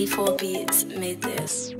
T4 Beats made this.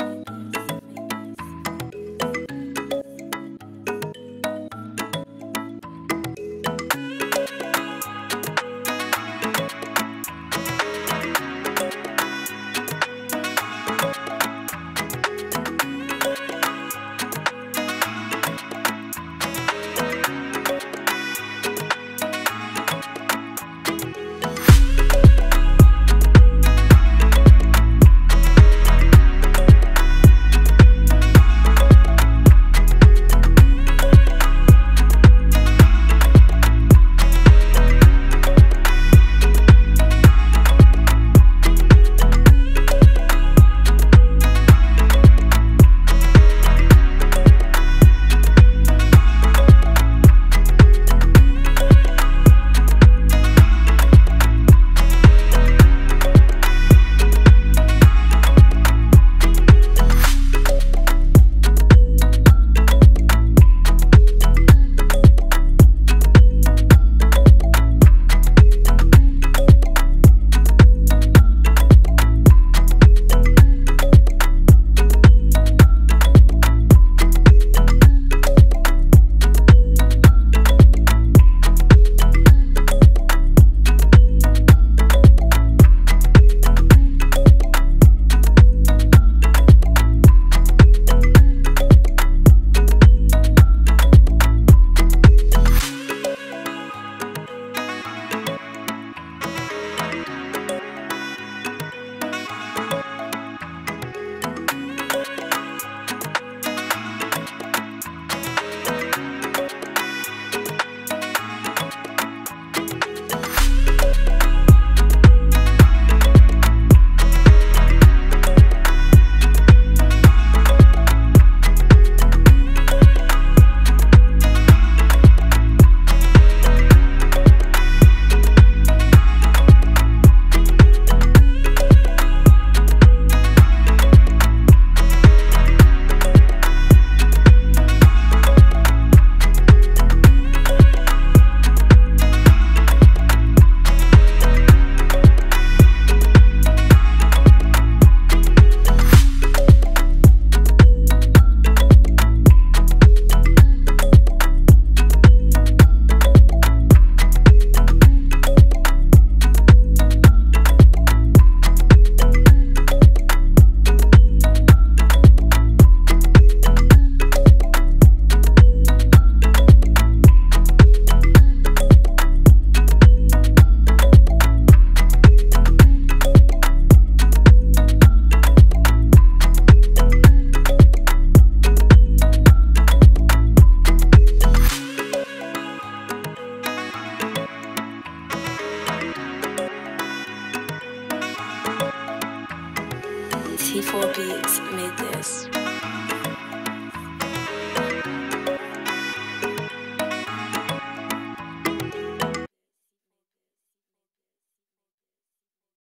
T4 Beats made this.